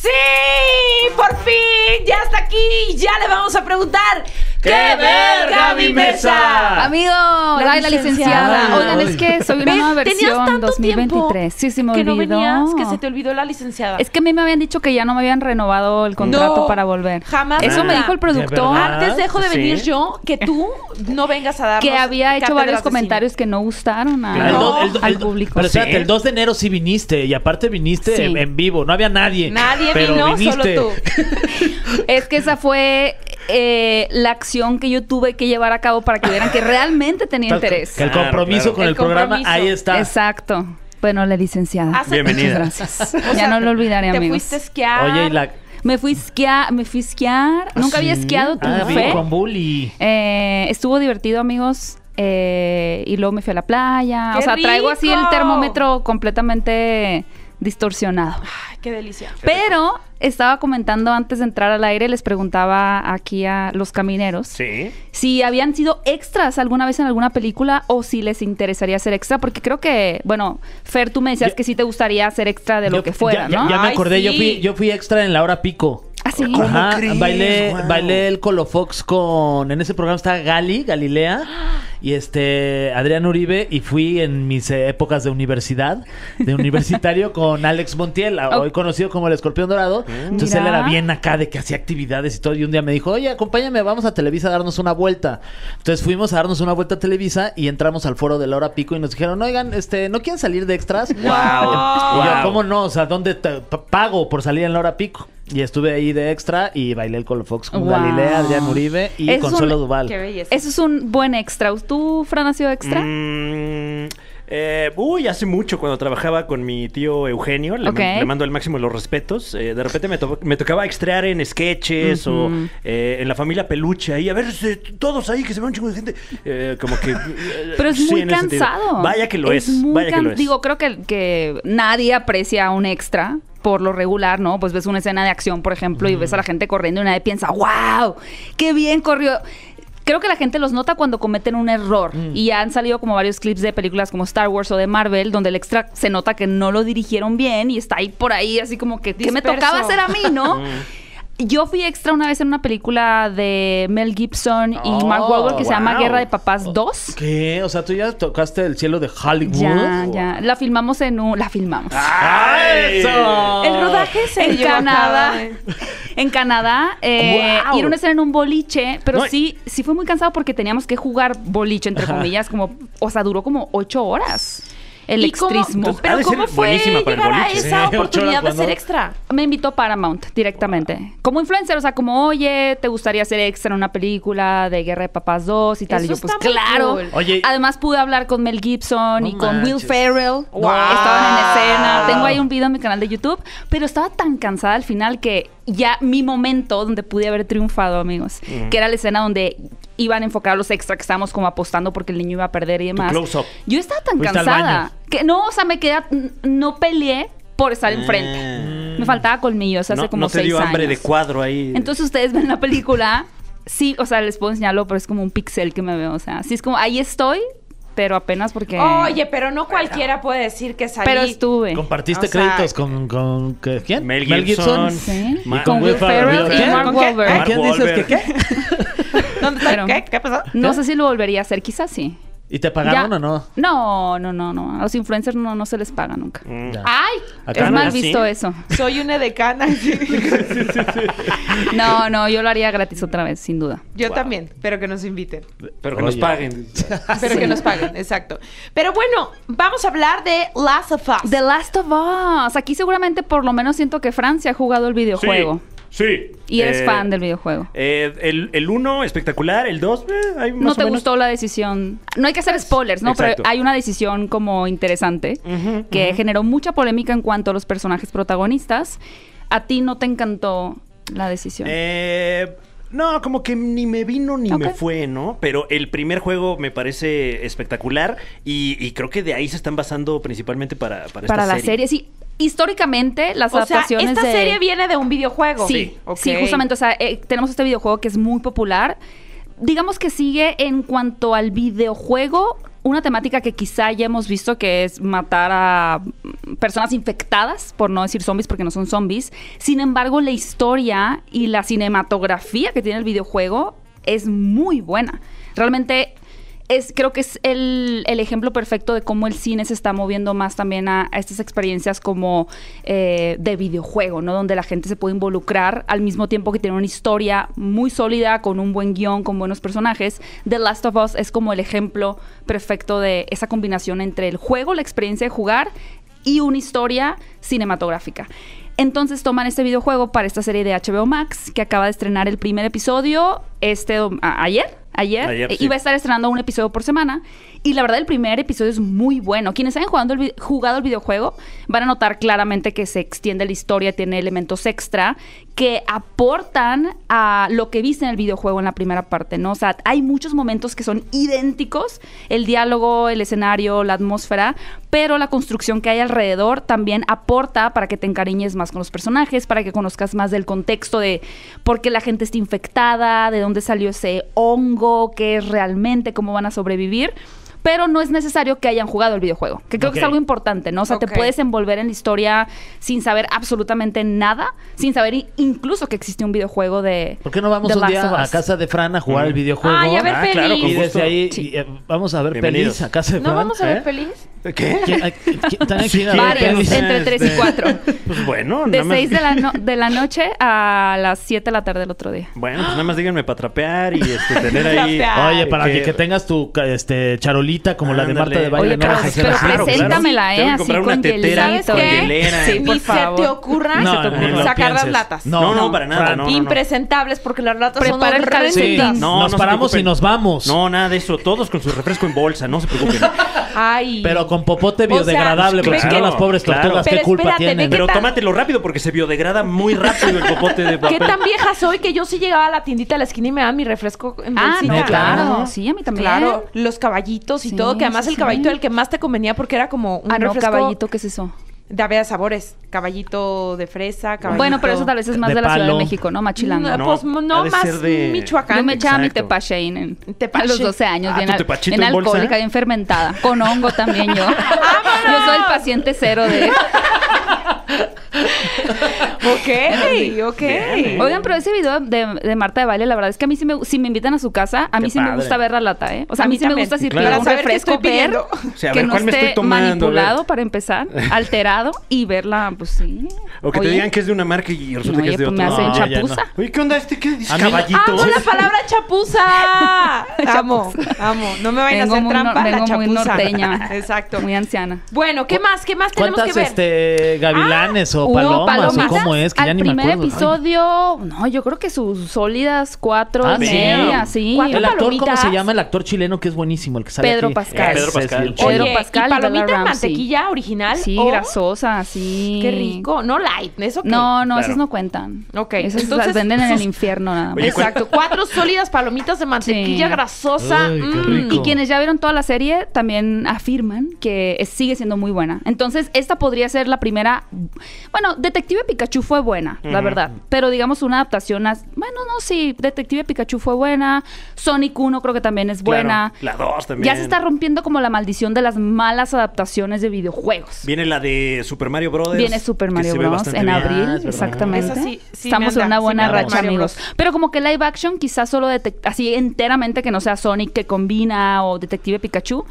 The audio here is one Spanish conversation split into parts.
¡Sí! ¡Por fin! ¡Ya está aquí! ¡Ya le vamos a preguntar! ¡Qué verga, mi mesa! Amigo, ay, la licenciada. Oigan, es que soy una nueva Tenías versión tanto 2023. tiempo Sí, sí me que olvidó. no venías, que se te olvidó la licenciada. Es que a mí me habían dicho que ya no me habían renovado el contrato No, para volver. jamás Eso me dijo el productor. Antes dejo de Sí. venir yo que tú no vengas a dar Que había hecho varios comentarios que no gustaron a- El No. do- el do- al público. Pero espérate, Sí. el 2 de enero sí viniste y aparte viniste Sí. en, en vivo, no había nadie. Nadie pero vino, viniste. solo tú. Es que esa fue eh, la acción que yo tuve que llevar a cabo para que vieran que realmente tenía interés. Que el compromiso claro. con El el, programa, ahí está. Exacto. Bueno, la licenciada. Bienvenida. Muchas gracias. O ya sea, no lo olvidaré, Te amigos. fuiste a esquiar. Oye, y la. Me fui a esquiar, me fui a esquiar. Nunca había esquiado, Ah, con Bully. Eh, estuvo divertido, amigos. Eh, y luego me fui a la playa. ¡Qué o sea, traigo así el termómetro completamente distorsionado. Ay, qué delicia. Pero estaba comentando antes de entrar al aire, les preguntaba aquí a los camineros Sí. si habían sido extras alguna vez en alguna película o si les interesaría ser extra, porque creo que, bueno, Fer, tú me decías Yo- que sí te gustaría ser extra de lo Yo- que fuera, ya, ¿no? Ya, me Ay, acordé, yo, fui, yo fui extra en la hora pico. ¿Ah, sí? ¿Cómo Ajá, crees? bailé, Wow. bailé el Colofox con. En ese programa está Gali, Galilea, y este Adrián Uribe, y fui en mis épocas de universidad, de universitario, con Alex Montiel, Oh. hoy conocido como el escorpión dorado. Entonces Mira. él era bien acá de que hacía actividades y todo. Y un día me dijo, oye, acompáñame, vamos a Televisa a darnos una vuelta. Entonces fuimos a darnos una vuelta a Televisa y entramos al foro de la hora pico y nos dijeron, oigan, este, ¿no quieren salir de extras? Wow. Y yo, Wow. ¿cómo no? O sea, ¿dónde te- pago por salir en la hora pico? Y estuve ahí de extra y bailé el Colofox con Wow. Galilea, Adrián Uribe y Es un- Consuelo Duval. Qué belleza. Eso es un buen extra. ¿Tú, Fran, has sido extra? Mm, eh, uy, hace mucho cuando trabajaba con mi tío Eugenio, le, mando el máximo de los respetos. eh, de repente me, to- me tocaba extraer en sketches o eh, en la familia Peluche ahí, a ver, todos ahí que se ve un chingo de gente. Eh, como que. eh, Pero es sí, muy cansado. Vaya que lo es. muy vaya que can- lo es. Digo, creo que, que nadie aprecia a un extra por lo regular, ¿no? Pues ves una escena de acción, por ejemplo, y ves a la gente corriendo y nadie piensa, wow, qué bien corrió. Creo que la gente los nota cuando cometen un error. Y ya han salido como varios clips de películas como Star Wars o de Marvel, donde el extra se nota que no lo dirigieron bien y está ahí por ahí, así como que, ¿qué me tocaba hacer a mí, no? Yo fui extra una vez en una película de Mel Gibson y Oh, Mark Wahlberg que se llama wow. Guerra de Papás 2. ¿Qué? O sea, tú ya tocaste el cielo de Hollywood. Ya, ya. La filmamos en un... La filmamos. ¡Ay! ¡Eso! El rodaje se en llevó Canadá. eh. En Canadá. Eh, Guau. Y era una escena en un boliche. Pero No, sí, sí fue muy cansado porque teníamos que jugar boliche, entre comillas, como... O sea, duró como ocho horas. El ¿Y cómo- extrismo. Pero ¿cómo fue buenísima para el llegar a esa Sí, ocho oportunidad de ser extra? Me invitó Paramount directamente. Como influencer, o sea, como, oye, ¿te gustaría ser extra en una película de Guerra de Papás 2 y tal? Eso y yo, pues claro. cool. Oye. Además pude hablar con Mel Gibson No y con Will. Ferrell. Wow. Estaban en escena. Tengo ahí un video en mi canal de YouTube. Pero estaba tan cansada al final que ya mi momento donde pude haber triunfado, amigos. Que era la escena donde iban a enfocar a los extra que estábamos como apostando porque el niño iba a perder y demás. close-up. Yo estaba tan Fuiste cansada que no, o sea, me quedé, no peleé por estar enfrente. Ah. Me faltaba colmillos hace no, como no te seis dio hambre años. de cuadro ahí. Entonces ustedes ven la película, sí, o sea, les puedo enseñarlo, pero es como un pixel que me veo, o sea, sí es como, ahí estoy, pero apenas porque... Oye, pero no cualquiera puede decir que salí. pero estuve. Compartiste O sea- créditos con, con ¿qué- ¿quién? Mel Gibson. Sí, Ma- con Will Ferrell y. Mark. Wahlberg. ¿A Mark quién dices que qué? ¿Dónde está? Pero- ¿Qué? ¿Qué pasó? No sé si lo volvería a hacer, quizás sí. ¿Y te pagaron Ya- o no? No, no, no, no. A los influencers no, no se les paga nunca. Mm. Ya. ¡Ay! Acá es no. mal ¿Ah, sí? visto eso. Soy una decana. No, no, yo lo haría gratis otra vez, sin duda. Yo también, pero que nos inviten. Pero que nos paguen. Pero que nos paguen, exacto. Pero bueno, vamos a hablar de Last of Us. The Last of Us. Aquí seguramente por lo menos siento que Francia ha jugado el videojuego. Sí. Sí. Y eres Eh, fan del videojuego. eh, el 1, espectacular. El 2, hay más no o te menos. gustó la decisión. No hay que hacer spoilers, ¿no? Exacto. Pero hay una decisión como interesante que generó mucha polémica en cuanto a los personajes protagonistas. ¿A ti no te encantó la decisión? Eh, no, como que ni me vino ni me fue, ¿no? Pero el primer juego me parece espectacular y, y creo que de ahí se están basando principalmente para, para, esta Para la serie, sí. Históricamente, las o sea, adaptaciones esta de... serie viene de un videojuego. Sí, Ok. sí, justamente, o sea, eh, tenemos este videojuego que es muy popular. Digamos que sigue en cuanto al videojuego una temática que quizá ya hemos visto que es matar a personas infectadas, por no decir zombies porque no son zombies. Sin embargo, la historia y la cinematografía que tiene el videojuego es muy buena. Realmente es, creo que es el, ejemplo perfecto de cómo el cine se está moviendo más también a, estas experiencias como eh, de videojuego, ¿no? Donde la gente se puede involucrar al mismo tiempo que tiene una historia muy sólida, con un buen guion, con buenos personajes. The Last of Us es como el ejemplo perfecto de esa combinación entre el juego, la experiencia de jugar y una historia cinematográfica. Entonces toman este videojuego para esta serie de HBO Max que acaba de estrenar el primer episodio este ayer. Ayer, Ayer, Eh, sí. iba a estar estrenando un episodio por semana y la verdad el primer episodio es muy bueno. Quienes hayan jugado el, jugado el videojuego van a notar claramente que se extiende la historia, tiene elementos extra que aportan a lo que viste en el videojuego en la primera parte, ¿no? O sea, hay muchos momentos que son idénticos, el diálogo, el escenario, la atmósfera, pero la construcción que hay alrededor también aporta para que te encariñes más con los personajes, para que conozcas más del contexto de por qué la gente está infectada, de dónde salió ese hongo, qué es realmente, cómo van a sobrevivir. Pero no es necesario que hayan jugado el videojuego, que creo que es algo importante, ¿no? O sea, te puedes envolver en la historia sin saber absolutamente nada, sin saber incluso que existe un videojuego de. ¿Por qué no vamos The un día a casa de Fran a jugar Mm. el videojuego? Ay, a ver Ah, claro, pelis. y desde ahí Sí. y, eh, vamos a ver Bienvenidos. pelis a casa de ¿No Fran. vamos a ver ¿eh? pelis? ¿Qué? Entre 3 y Este, 4. Pues bueno, De nada más- 6 de la, no- de la noche a las 7 de la tarde del otro día. Bueno, pues nada más díganme para trapear y este, tener ahí. Oye, para que, que tengas tu este charolita como la de Ándale. Marta de baile, Oye, no pero, vas a hacer pero así. claro, preséntamela, Tengo ¿eh? que Así comprar con una tetera ¿Sabes hielito. con qué? hielera. Sí, se te ocurra No, se te ocurra. sacar las latas. No, No, para nada. Impresentables porque las latas son. No, nos paramos y nos vamos. No, nada de eso. Todos con su refresco en bolsa, no se preocupen. Ay. Pero con popote O sea, biodegradable, porque si no las pobres claro. tortugas, Pero ¿qué culpa espérate, tienen? ¿de qué Pero tómatelo rápido porque se biodegrada muy rápido el popote de papel. ¿Qué tan vieja soy que yo sí llegaba a la tiendita de la esquina y me daban mi refresco en Ah, bolsita? no, claro. Sí, a mí también. Claro, los caballitos y Sí, todo, que además sí, el caballito era el que más te convenía porque era como un Ah, no, refresco caballito, ¿qué es eso? De había sabores. Caballito de fresa, caballito... Bueno, pero eso tal vez es más de de, la Ciudad de. México, ¿no? Machilando. No, No, pues ha no, más de- Michoacán. Yo me echaba mi Exacto. tepache en, Tepache. a los 12 años, Ah, bien, ¿tu al- tepachito bien en bolsa? alcohólica, bien fermentada. Con hongo también yo. yo soy el paciente cero de... Ok, ok. Bien. Oigan, pero ese video de, de Marta de Baile, la verdad es que a mí sí me, si me invitan a su casa, a mí Qué sí me gusta ver la lata, ¿eh? O sea, A a mí, mí sí me gusta si Claro. pido un refresco estoy ver. O sea, a que ver, no ¿cuál me esté estoy tomando? A ver. manipulado para empezar, alterado y verla, pues sí. O que te Oye, digan que es de una marca y resulta que Oye, es de pues otra. me hacen No, no. chapuza. Oye, ¿qué onda este? ¿Qué dice A caballito? ¡Amo la palabra chapuza! amo, amo. No me vayan a hacer trampa, la vengo chapuza. muy norteña. Exacto. Muy anciana. Bueno, ¿qué más? ¿Qué más tenemos ¿Cuántas que ver? este, gavilanes o Hubo palomas, o cómo es? Que ya al ni me primer acuerdo. Ay. episodio, no, yo creo que sus sólidas cuatro Ah, y ¿sí? media, sí. ¿Cuatro El actor, ¿cómo se llama? El actor chileno que es buenísimo, el que sale Pedro aquí. Pascal. Eh, Pedro Pascal. Pedro Pascal ¿y palomita en mantequilla original? Sí, Oh, grasosa, sí. Qué rico. No light, ¿eso qué? No, no, Claro. esas no cuentan. Ok, Esas entonces- las venden en el infierno nada más. Oye, Exacto. Cuatro sólidas palomitas de mantequilla Sí. grasosa. Ay, qué Mm. rico. Y quienes ya vieron toda la serie también afirman que sigue siendo muy buena. Entonces, esta podría ser la primera. Bueno, Detective Pikachu fue buena, la verdad. Pero digamos una adaptación. a- Bueno, no, sí, Detective Pikachu fue buena. Sonic 1 creo que también es buena. Claro, la dos también. Ya se está rompiendo como la maldición de las malas adaptaciones de videojuegos. Viene la de Super Mario Brothers. Viene Super Mario Bros. en abril, Ah, exactamente. Esa sí- sí Estamos en una buena racha, Mario amigos. Bros. Pero como que live action, quizás solo detec- así enteramente que no sea Sonic que combina o Detective Pikachu.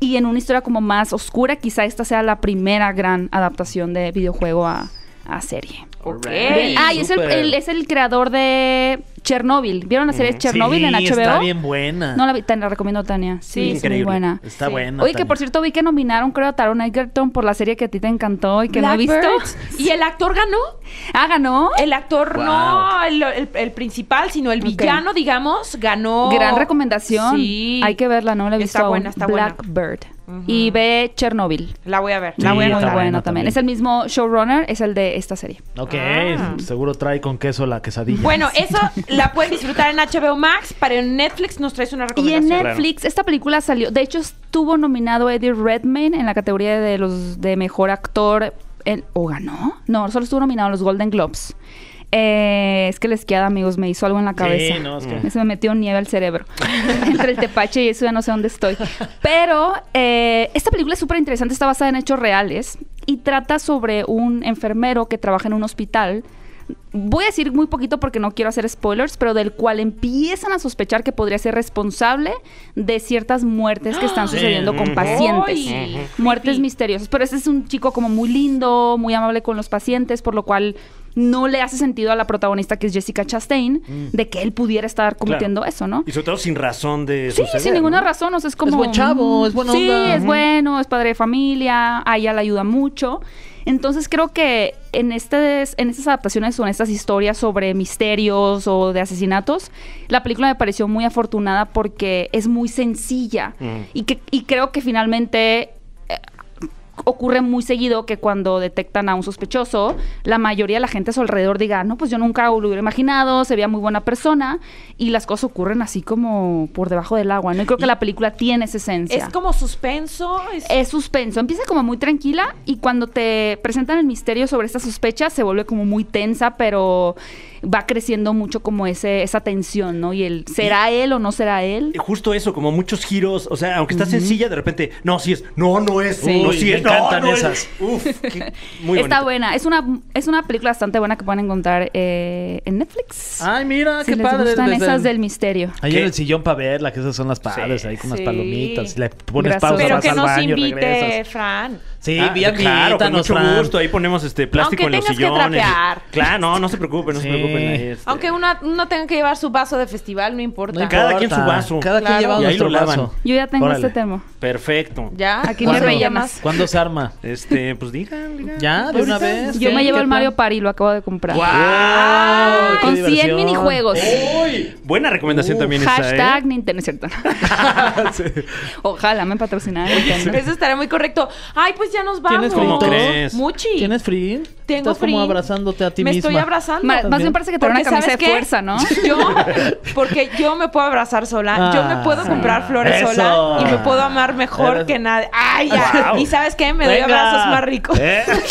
Y en una historia como más oscura, quizá esta sea la primera gran adaptación de videojuego a, a serie. Ok. Bien. Ah, y es el, es el creador de Chernobyl. ¿Vieron la serie Chernobyl Sí, en HBO? está bien buena. No la vi, te la recomiendo, Tania. Sí, Sí, es muy buena. Está Sí. buena. Oye, que por cierto vi que nominaron, creo, a Taron Egerton por la serie que a ti te encantó y que no he visto. ¿Y el actor ganó? Ah, ganó. El actor Wow. no el, el- el principal, sino el villano, digamos, ganó. Gran recomendación. Sí. Hay que verla, no la he visto Está buena, está buena. Blackbird. Y ve Chernobyl. La voy a ver. Sí, la voy a Muy buena también. también. Es el mismo showrunner, es el de esta serie. Ok, Ah. seguro trae con queso la quesadilla. Bueno, eso la pueden disfrutar en HBO Max, pero en Netflix nos traes una Y en recomendación. Netflix, esta película salió. De hecho, estuvo nominado Eddie Redmayne en la categoría de los de mejor actor. en- ¿O ganó? No, solo estuvo nominado en los Golden Globes. Eh, es que la esquiada, amigos, me hizo algo en la cabeza. Sí, no, es que- Se me metió nieve al cerebro. Entre el tepache y eso ya no sé dónde estoy. Pero eh, esta película es súper interesante, está basada en hechos reales y trata sobre un enfermero que trabaja en un hospital. Voy a decir muy poquito porque no quiero hacer spoilers, pero del cual empiezan a sospechar que podría ser responsable de ciertas muertes que están sucediendo con Mm. pacientes. Ay, Muertes misteriosas. Pero este es un chico como muy lindo, muy amable con los pacientes, por lo cual no le hace sentido a la protagonista que es Jessica Chastain de que él pudiera estar cometiendo eso, ¿no? Y sobre todo sin razón de Sí, suceder, sin ninguna ¿no? razón, o sea, es como... buen chavo, es buena Sí, onda. es bueno, es padre de familia, a ella le ayuda mucho. Entonces creo que en, este, en estas adaptaciones o en estas historias sobre misterios o de asesinatos, la película me pareció muy afortunada porque es muy sencilla Mm. y, que, y creo que finalmente ocurre muy seguido que cuando detectan a un sospechoso, la mayoría de la gente a su alrededor diga, no, pues yo nunca lo hubiera imaginado, se veía muy buena persona, y las cosas ocurren así como por debajo del agua, ¿no? Y creo que la película tiene esa esencia. Es como suspenso. Es... Es suspenso, empieza como muy tranquila y cuando te presentan el misterio sobre esta sospecha se vuelve como muy tensa, pero va creciendo mucho como ese esa tensión, ¿no? Y el ¿será él o no será él? Justo eso, como muchos giros. O sea, aunque está sencilla, de repente, no, sí es. No, no es. Sí. no, sí me es. no, encantan no es. esas. Uf, qué- muy Está bonita. buena, es una es una película bastante buena que pueden encontrar eh, en Netflix. Ay, mira, si qué les padre. gustan desde- esas del misterio. Ahí en el sillón para verla, que esas son las padres, Sí. ahí con Sí. palomitas. Le pones Grasoso. pausa, Pero vas que al nos baño, invite, regresas. Fran. Sí, Ah, bien claro, con mucho Fran. gusto. Ahí ponemos este plástico Aunque en los que sillones. trapear. Claro, no, no se preocupen, no Sí. se preocupen. Ahí, este. Aunque uno, uno tenga que llevar su vaso de festival, no importa. No Cada importa. quien su vaso. Cada quien lleva Y ahí nuestro lo lavan. vaso. Yo ya tengo Órale. este termo. Perfecto. Ya, Aquí ¿cuándo me rellenas. ¿Cuándo se arma? Este, pues digan, digan. Ya, de una vez. Yo ¿Qué? me llevo ¿Qué el Mario? Party, lo acabo de comprar. ¡Guau! ¡Qué Con 100 diversión! minijuegos. Uy, buena recomendación Uh, también esa, Hashtag ¿eh? Nintendo, ¿es cierto? Ojalá me patrocinaran Nintendo. Eso estaría muy correcto. Ay, pues ya nos vamos. ¿Tienes crees? Muchi. ¿Tienes free? Tengo Estás como free. abrazándote a ti me misma. estoy abrazando. Ma- más bien parece que trae una camisa de fuerza, ¿no? Yo, porque yo me puedo abrazar sola, yo me puedo Ah, comprar flores eso. sola y me puedo amar mejor Eres- que nadie. Ay, ya. Wow. Y ¿sabes qué? Me doy Venga. abrazos más ricos. ¿Eh?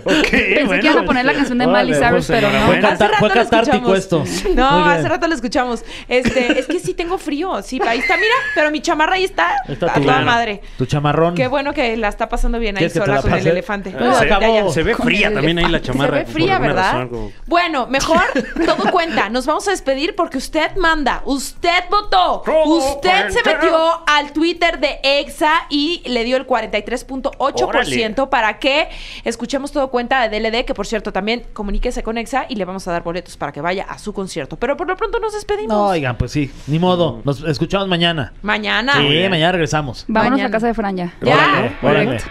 Pensé bueno. que iban a poner la canción de Órale, Miley Cyrus, pero no. Fue, Hace fue rato lo catártico escuchamos. esto. No, hace rato lo escuchamos. Este, es que sí tengo frío. Sí, ahí está, mira, pero mi chamarra ahí está. A tu- toda madre. Tu chamarrón. Qué bueno que la está pasando bien ahí ¿Quieres que te sola la con el elefante. Ah, se ve Con fría el también ahí la chamarra. Se ve fría, ¿verdad? razón, como- Bueno, mejor todo cuenta. Nos vamos a despedir porque usted manda, usted votó, Todo usted se metió al Twitter de EXA y le dio el 43.8% para que escuchemos todo cuenta de DLD, que por cierto también comuníquese con EXA y le vamos a dar boletos para que vaya a su concierto. Pero por lo pronto nos despedimos. No, oigan, pues sí, ni modo. Nos escuchamos mañana. Mañana. Sí, mañana regresamos. Vámonos Mañana. a casa de Fran ya. Ya. Órale, órale. Correcto.